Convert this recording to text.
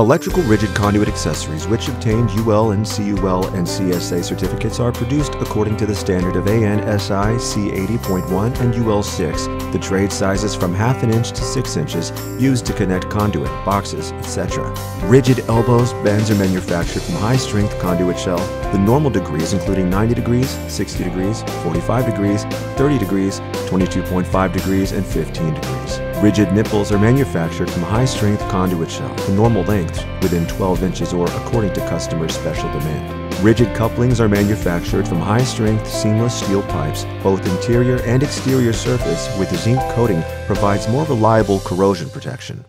Electrical rigid conduit accessories which obtained UL and CUL and CSA certificates are produced according to the standard of ANSI C80.1 and UL6, the trade sizes from half an inch to 6 inches used to connect conduit, boxes, etc. Rigid elbows, bends are manufactured from high strength conduit shell. The normal degrees including 90 degrees, 60 degrees, 45 degrees, 30 degrees, 22.5 degrees, and 15 degrees. Rigid nipples are manufactured from high-strength conduit shell, the normal lengths within 12 inches or according to customer's special demand. Rigid couplings are manufactured from high-strength seamless steel pipes. Both interior and exterior surface with zinc coating provides more reliable corrosion protection.